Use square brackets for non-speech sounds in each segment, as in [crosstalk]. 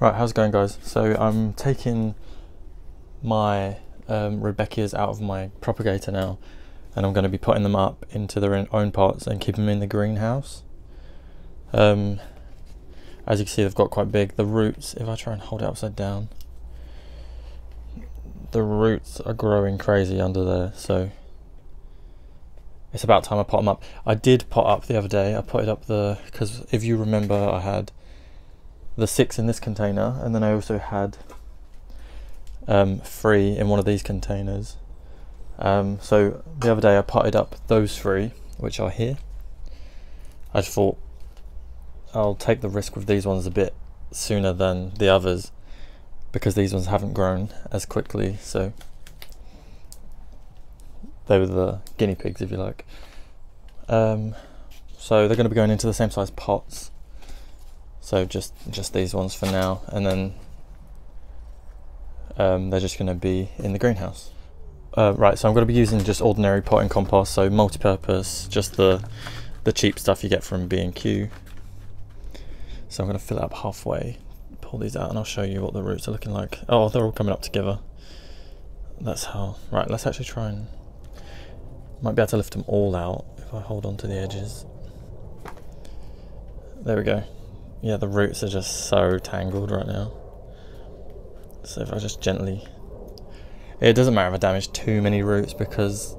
Right, how's it going, guys? So I'm taking my um, Rudbeckias out of my propagator now, and I'm going to be putting them up into their own pots and keep them in the greenhouse. Um, as you can see, they've got quite big. The roots, if I try and hold it upside down, the roots are growing crazy under there, so it's about time I pot them up. I did pot up the other day. I put it up the because if you remember, I had the six in this container, and then I also had um, three in one of these containers. Um, so the other day I potted up those three, which are here. I just thought I'll take the risk with these ones a bit sooner than the others because these ones haven't grown as quickly. So they were the guinea pigs, if you like. Um, so they're going to be going into the same size pots. So just just these ones for now, and then um, they're just going to be in the greenhouse. Uh, right, so I'm going to be using just ordinary potting compost, so multi-purpose, just the the cheap stuff you get from B&Q. So I'm going to fill it up halfway, pull these out, and I'll show you what the roots are looking like. Oh, they're all coming up together. That's how. Right, let's actually try and might be able to lift them all out if I hold on to the edges. There we go. Yeah, the roots are just so tangled right now. So if I just gently... It doesn't matter if I damage too many roots because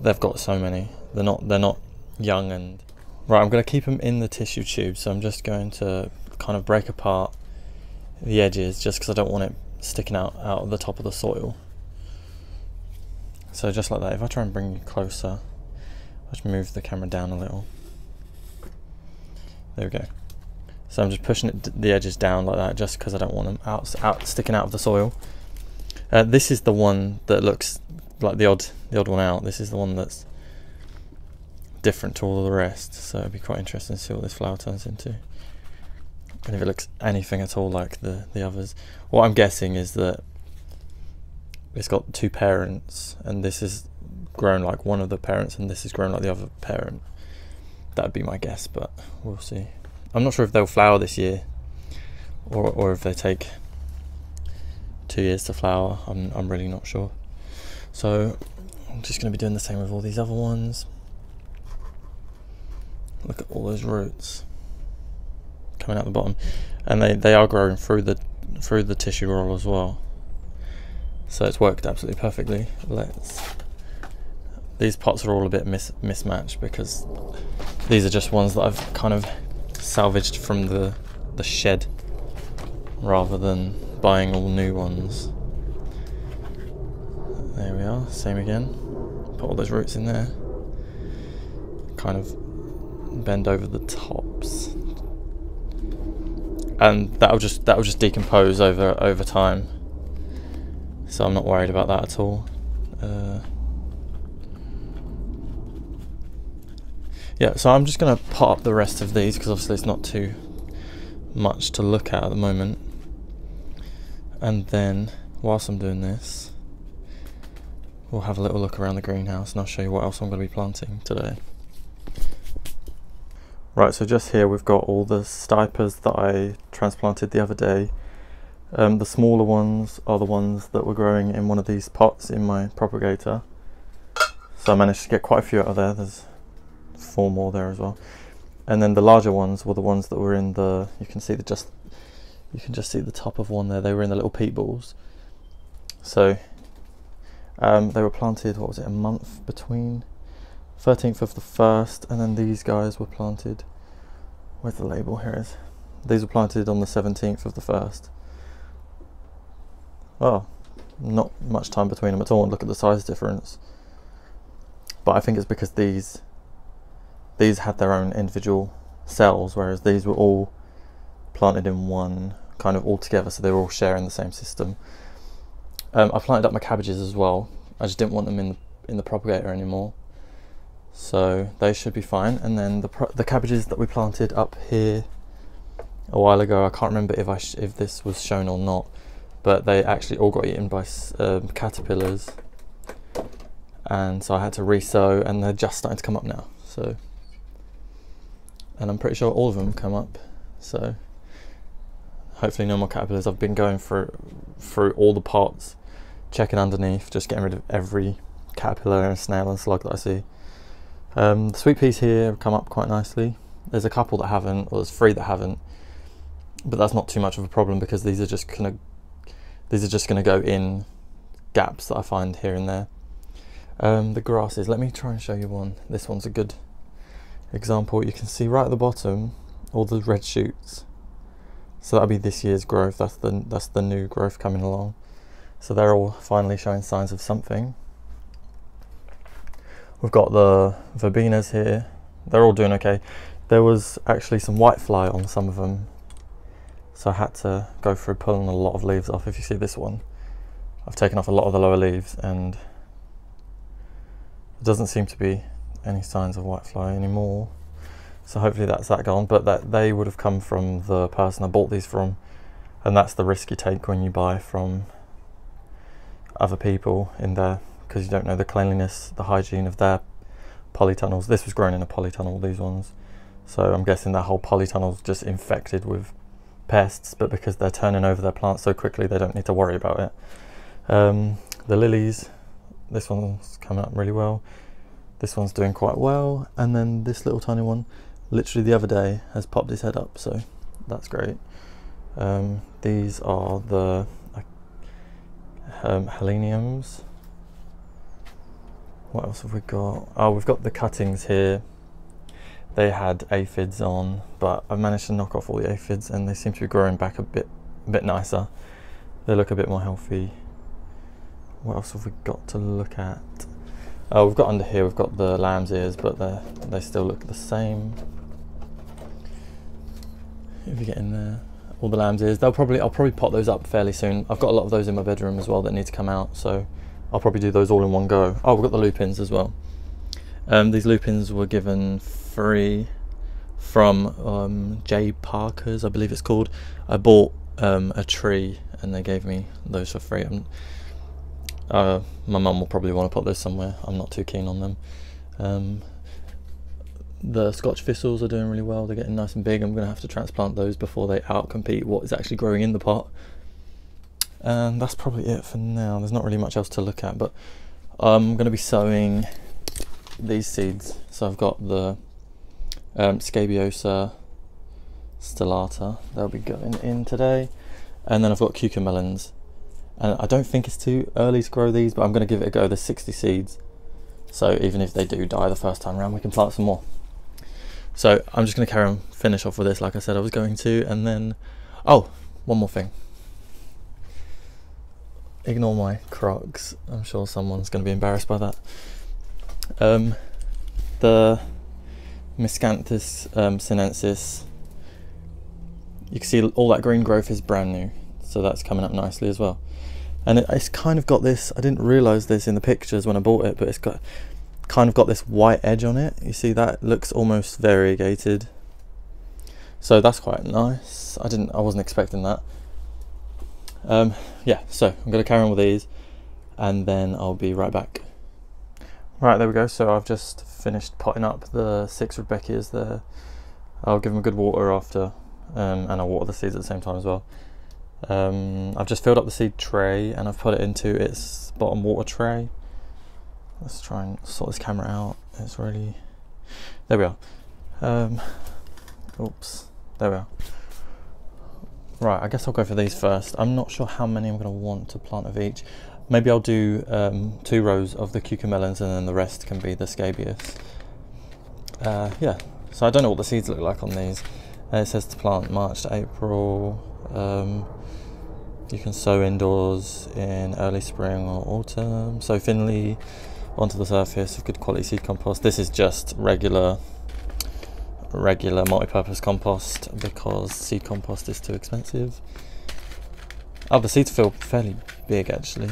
they've got so many. They're not, they're not young and... Right, I'm going to keep them in the tissue tube, so I'm just going to kind of break apart the edges just because I don't want it sticking out, out of the top of the soil. So just like that, if I try and bring you closer, I'll just move the camera down a little. There we go. So I'm just pushing it, the edges down like that just because I don't want them out, out sticking out of the soil. Uh, this is the one that looks like the odd, the odd one out. This is the one that's different to all the rest. So it'd be quite interesting to see what this flower turns into. And if it looks anything at all like the, the others. What I'm guessing is that it's got two parents and this is grown like one of the parents and this is grown like the other parent that'd be my guess but we'll see. I'm not sure if they'll flower this year or, or if they take two years to flower. I'm, I'm really not sure. So i'm just going to be doing the same with all these other ones. Look at all those roots coming out the bottom. And they, they are growing through the through the tissue roll as well. So it's worked absolutely perfectly. Let's. These pots are all a bit mis mismatched because these are just ones that I've kind of salvaged from the the shed rather than buying all new ones. There we are, same again. Put all those roots in there. Kind of bend over the tops. And that'll just that'll just decompose over over time so I'm not worried about that at all. Uh, yeah, so I'm just going to pot up the rest of these because obviously it's not too much to look at at the moment. And then, whilst I'm doing this, we'll have a little look around the greenhouse and I'll show you what else I'm going to be planting today. Right, so just here we've got all the stipas that I transplanted the other day um, the smaller ones are the ones that were growing in one of these pots in my propagator. So I managed to get quite a few out of there. There's four more there as well. And then the larger ones were the ones that were in the, you can see the just, you can just see the top of one there. They were in the little peat balls. So um, they were planted, what was it, a month between 13th of the 1st and then these guys were planted, where's the label, here is. These were planted on the 17th of the 1st Oh, not much time between them at all. And look at the size difference. But I think it's because these these had their own individual cells, whereas these were all planted in one kind of all together, so they were all sharing the same system. Um, I planted up my cabbages as well. I just didn't want them in the, in the propagator anymore, so they should be fine. And then the the cabbages that we planted up here a while ago, I can't remember if I if this was shown or not but they actually all got eaten by um, caterpillars and so I had to resow and they're just starting to come up now so and I'm pretty sure all of them come up so hopefully no more caterpillars. I've been going through through all the pots, checking underneath, just getting rid of every caterpillar and snail and slug that I see. Um, the sweet peas here have come up quite nicely. There's a couple that haven't, or there's three that haven't, but that's not too much of a problem because these are just gonna these are just gonna go in gaps that I find here and there. Um, the grasses, let me try and show you one. This one's a good example. You can see right at the bottom all the red shoots. So that'll be this year's growth. That's the that's the new growth coming along. So they're all finally showing signs of something. We've got the verbenas here. They're all doing okay. There was actually some whitefly on some of them. So I had to go through pulling a lot of leaves off. If you see this one, I've taken off a lot of the lower leaves and it doesn't seem to be any signs of whitefly anymore. So hopefully that's that gone. But that they would have come from the person I bought these from, and that's the risk you take when you buy from other people in there because you don't know the cleanliness, the hygiene of their polytunnels. This was grown in a polytunnel, these ones. So I'm guessing that whole polytunnel's just infected with pests, but because they're turning over their plants so quickly, they don't need to worry about it. Um, the lilies, this one's coming up really well. This one's doing quite well, and then this little tiny one, literally the other day, has popped his head up, so that's great. Um, these are the um, heleniums. What else have we got? Oh, we've got the cuttings here. They had aphids on, but I've managed to knock off all the aphids, and they seem to be growing back a bit, a bit nicer. They look a bit more healthy. What else have we got to look at? Oh, we've got under here, we've got the lamb's ears, but they they still look the same. If you get in there, all the lamb's ears, they'll probably I'll probably pot those up fairly soon. I've got a lot of those in my bedroom as well that need to come out, so I'll probably do those all in one go. Oh, we've got the lupins as well. Um, these lupins were given free from um, J Parker's, I believe it's called. I bought um, a tree and they gave me those for free. I'm, uh, my mum will probably want to put those somewhere. I'm not too keen on them. Um, the Scotch thistles are doing really well. They're getting nice and big. I'm going to have to transplant those before they outcompete what is actually growing in the pot. And that's probably it for now. There's not really much else to look at, but I'm going to be sowing these seeds. So I've got the um, Scabiosa stellata. They'll be going in today. And then I've got cucamelons and I don't think it's too early to grow these, but I'm going to give it a go. There's 60 seeds, so even if they do die the first time around, we can plant some more. So I'm just going to carry on, finish off with this like I said I was going to, and then, oh, one more thing. Ignore my crocs. I'm sure someone's going to be embarrassed by that. Um, the Miscanthus um, sinensis, you can see all that green growth is brand new, so that's coming up nicely as well and it, it's kind of got this I didn't realize this in the pictures when I bought it but it's got kind of got this white edge on it. You see that? Looks almost variegated. So that's quite nice. I didn't I wasn't expecting that. Um, yeah so I'm gonna carry on with these and then I'll be right back. Right there we go. So I've just finished potting up the six Rudbeckias there. I'll give them a good water after um, and I'll water the seeds at the same time as well um, I've just filled up the seed tray and I've put it into its bottom water tray. Let's try and sort this camera out. It's really. There we are. Um, oops. There we are. Right, I guess I'll go for these first. I'm not sure how many I'm going to want to plant of each. Maybe I'll do um, two rows of the cucamelons and then the rest can be the scabious. Uh, yeah, so I don't know what the seeds look like on these. Uh, it says to plant March to April. Um, you can sow indoors in early spring or autumn. Sow thinly onto the surface of good quality seed compost. This is just regular regular multi-purpose compost because seed compost is too expensive. Oh, the seeds feel fairly big actually.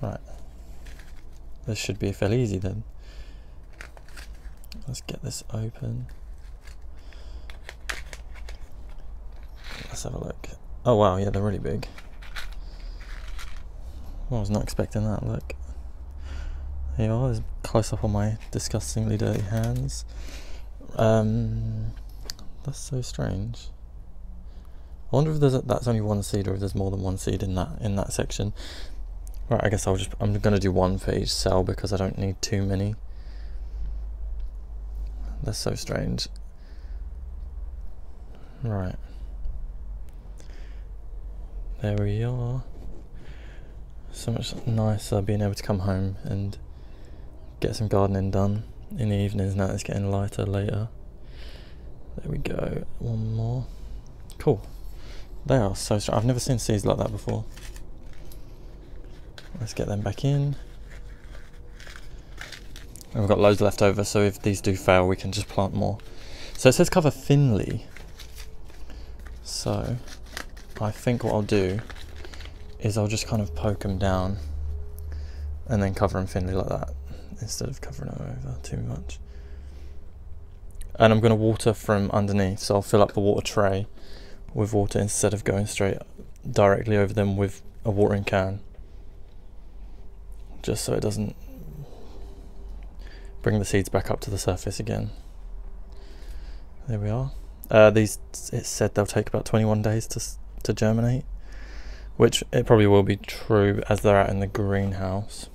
Right. This should be fairly easy then. Let's get this open. Let's have a look. Oh wow, yeah, they're really big. I was not expecting that, look. Here you are, close up on my disgustingly dirty hands. Um, that's so strange. I wonder if there's a, that's only one seed or if there's more than one seed in that in that section. Right, I guess I'll just I'm gonna do one for each cell because I don't need too many. That's so strange. Right. There we are. So much nicer being able to come home and get some gardening done in the evenings now it's getting lighter later. There we go. One more. Cool. They are so strong. I've never seen seeds like that before. Let's get them back in. And we've got loads left over, so if these do fail, we can just plant more. So it says cover thinly. So I think what I'll do is I'll just kind of poke them down and then cover them thinly like that instead of covering them over too much. And I'm going to water from underneath, so I'll fill up the water tray with water instead of going straight directly over them with a watering can. Just so it doesn't bring the seeds back up to the surface again. There we are. Uh, these, it said they'll take about 21 days to, to germinate, which it probably will be true as they're out in the greenhouse.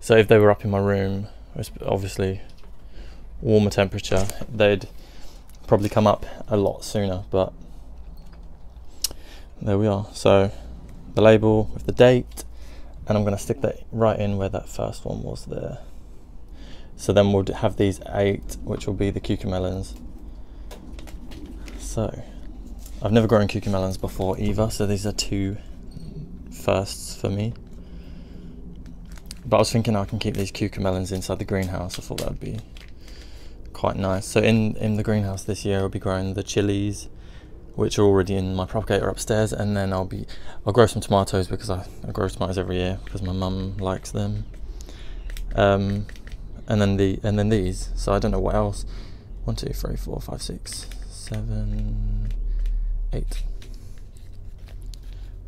So if they were up in my room, it's obviously warmer temperature, they'd probably come up a lot sooner, but there we are. So the label with the date, and I'm going to stick that right in where that first one was there. So then we'll have these eight, which will be the cucamelons. So I've never grown cucamelons before either, so these are two firsts for me. But I was thinking I can keep these cucamelons inside the greenhouse. I thought that would be quite nice. So in, in the greenhouse this year I'll be growing the chilies, which are already in my propagator upstairs, and then I'll be I'll grow some tomatoes because I, I grow tomatoes every year because my mum likes them. Um, and then the and then these. So I don't know what else. One, two, three, four, five, six, seven, eight.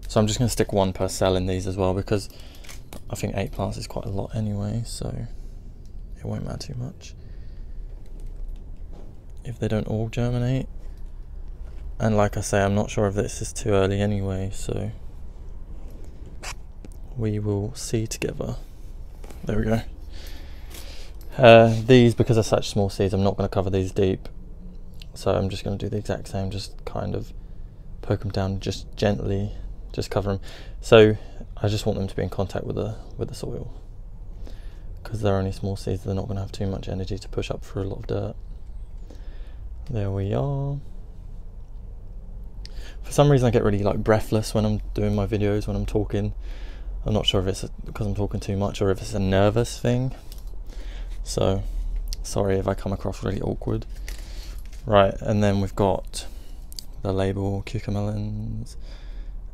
So I'm just going to stick one per cell in these as well because I think eight plants is quite a lot anyway, so it won't matter too much if they don't all germinate. And like I say, I'm not sure if this is too early anyway, so we will see together. There we go. Uh, these, because they're such small seeds, I'm not going to cover these deep. So I'm just going to do the exact same, just kind of poke them down, just gently, just cover them. So I just want them to be in contact with the with the soil because they're only small seeds. They're not going to have too much energy to push up through a lot of dirt. There we are. For some reason I get really like breathless when I'm doing my videos, when I'm talking. I'm not sure if it's because I'm talking too much or if it's a nervous thing. So, sorry if I come across really awkward. Right, and then we've got the label cucamelons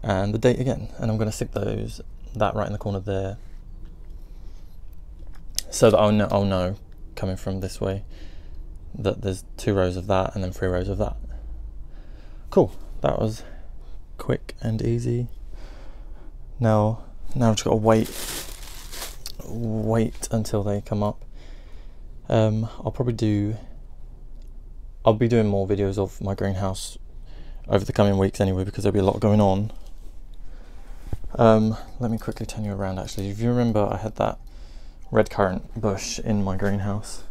and the date again. And I'm going to stick those, that right in the corner there. So that I'll know, I'll know coming from this way that there's two rows of that and then three rows of that. Cool, that was quick and easy. Now, now I've just got to wait, wait until they come up. Um, I'll probably do, I'll be doing more videos of my greenhouse over the coming weeks anyway because there'll be a lot going on. Um, let me quickly turn you around actually. If you remember, I had that red currant bush in my greenhouse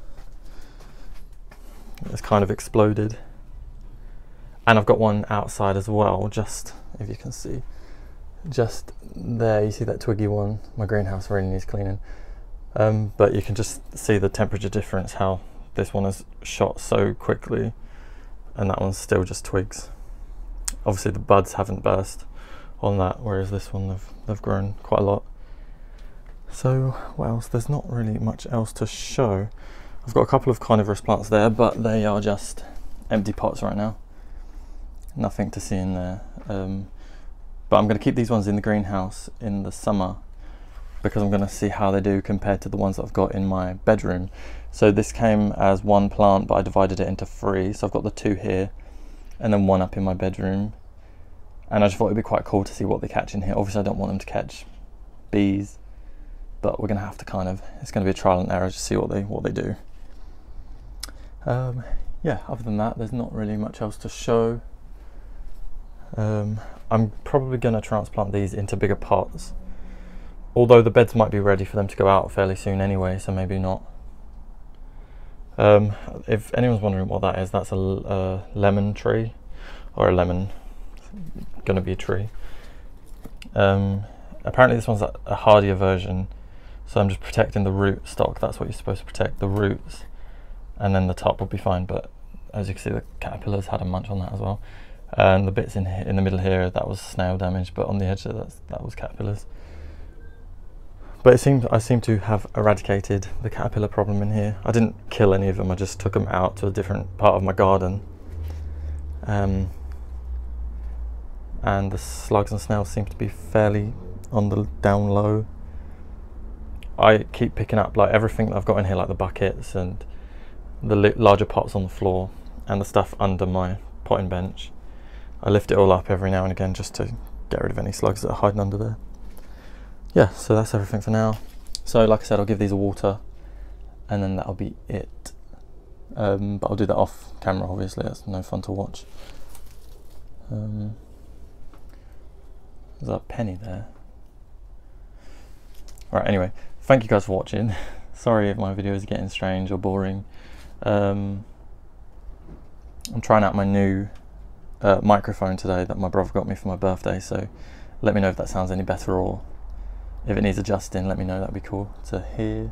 it's kind of exploded. And I've got one outside as well, just if you can see. Just there, you see that twiggy one. My greenhouse really needs cleaning. Um, but you can just see the temperature difference, how this one has shot so quickly and that one's still just twigs. Obviously the buds haven't burst on that, whereas this one they've, they've grown quite a lot. So what else? There's not really much else to show. I've got a couple of carnivorous plants there, but they are just empty pots right now. Nothing to see in there. Um, but I'm going to keep these ones in the greenhouse in the summer because I'm going to see how they do compared to the ones that I've got in my bedroom. So this came as one plant, but I divided it into three. So I've got the two here and then one up in my bedroom. And I just thought it'd be quite cool to see what they catch in here. Obviously I don't want them to catch bees, but we're going to have to kind of, it's going to be a trial and error to see what they, what they do. Um, yeah, other than that, there's not really much else to show. Um, I'm probably going to transplant these into bigger pots. Although the beds might be ready for them to go out fairly soon anyway, so maybe not. Um, if anyone's wondering what that is, that's a, lemon tree, or a lemon, going to be a tree. Um, apparently this one's a, hardier version, so I'm just protecting the root stock. That's what you're supposed to protect, the roots, and then the top will be fine. But as you can see, the caterpillars had a munch on that as well. And the bits in in the middle here, that was snail damage, but on the edge, that that was caterpillars. But it seems I seem to have eradicated the caterpillar problem in here. I didn't kill any of them. I just took them out to a different part of my garden. Um, and the slugs and snails seem to be fairly on the down low. I keep picking up like everything that I've got in here, like the buckets and the larger pots on the floor and the stuff under my potting bench. I lift it all up every now and again just to get rid of any slugs that are hiding under there. Yeah, so that's everything for now. So like I said, I'll give these a water and then that'll be it. Um, but I'll do that off camera, obviously, that's no fun to watch. Um, there's a penny there. Right, anyway, thank you guys for watching. [laughs] Sorry if my video is getting strange or boring. Um, I'm trying out my new uh, microphone today that my brother got me for my birthday, so let me know if that sounds any better or if it needs adjusting, let me know, that'd be cool to hear.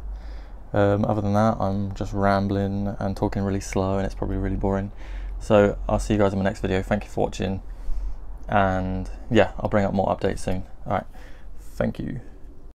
Um, other than that, I'm just rambling and talking really slow and it's probably really boring. So I'll see you guys in my next video. Thank you for watching and yeah, I'll bring up more updates soon. All right, thank you.